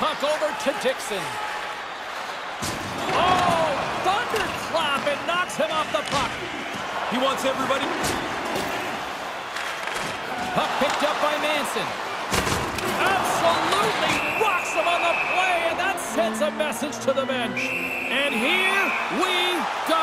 puck over to Dixon. Oh, thunderclap and knocks him off the puck. He wants everybody. Puck picked up by Manson. Absolutely rocks him on the play, and that sends a message to the bench. And here we go.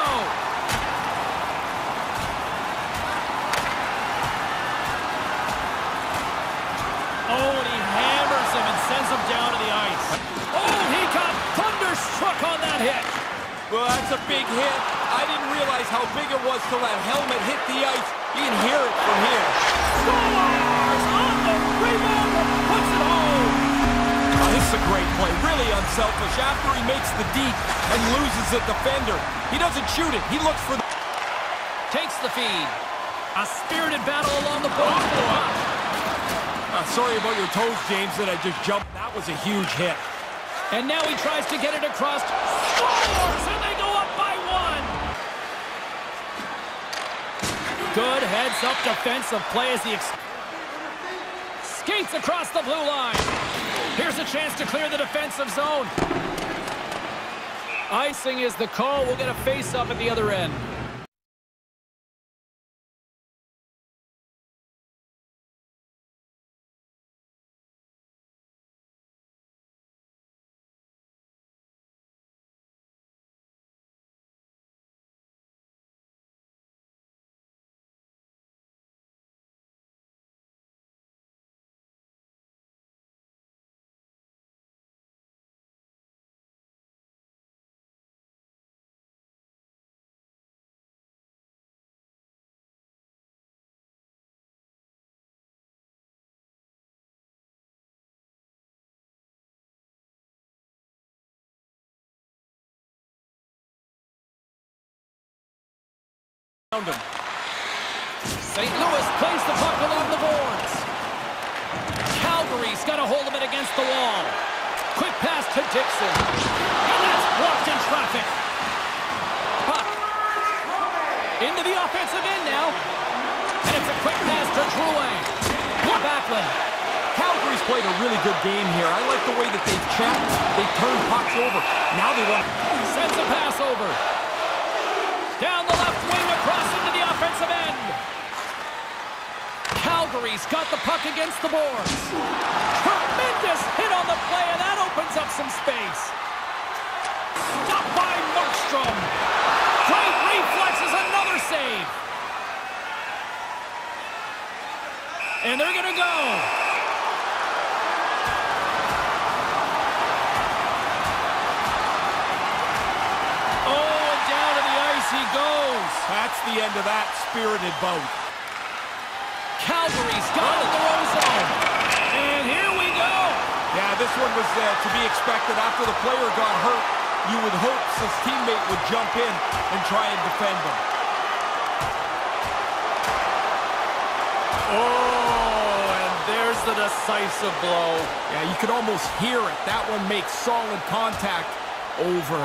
On that hit. Well, that's a big hit. I didn't realize how big it was till that helmet hit the ice. You can hear it from here. Scores on the rebound puts it home. Oh, this is a great play. Really unselfish. After he makes the deep and loses a defender, he doesn't shoot it. He looks for the... Takes the feed. A spirited battle along the boards. Uh, sorry about your toes, James, that I just jumped. That was a huge hit. And now he tries to get it across. Scores, and they go up by one. Good heads-up defensive play as he skates across the blue line. Here's a chance to clear the defensive zone. Icing is the call. We'll get a face-up at the other end. St. Louis plays the puck along the boards. Calgary's got a hold of it against the wall. Quick pass to Dixon. And that's blocked in traffic. Puck. Into the offensive end now. And it's a quick pass to Drouin. Backlund. Calgary's played a really good game here. I like the way that they've checked. They've turned pucks over. Now they want... Sends a pass over. Down the left wing across into the offensive end. Calgary's got the puck against the boards. Tremendous hit on the play, and that opens up some space. Stopped by Markstrom. Great reflexes, another save. And they're going to go. Oh, down to the ice he goes. That's the end of that spirited bout. Calgary's got it in the low zone. And here we go. Yeah, this one was uh, to be expected. After the player got hurt, you would hope his teammate would jump in and try and defend him. Oh, and there's the decisive blow. Yeah, you could almost hear it. That one makes solid contact over.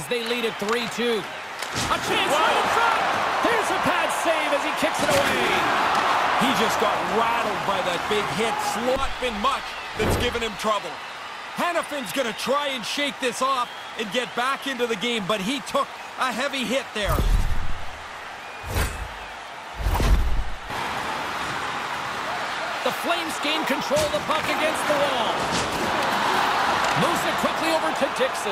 As they lead at 3-2. A chance right in front. There's a pad save as he kicks it away. He just got rattled by that big hit. Slot been much that's given him trouble. Hanifin's going to try and shake this off and get back into the game, but he took a heavy hit there. The Flames gain control of the puck against the wall. Moves it quickly over to Dixon.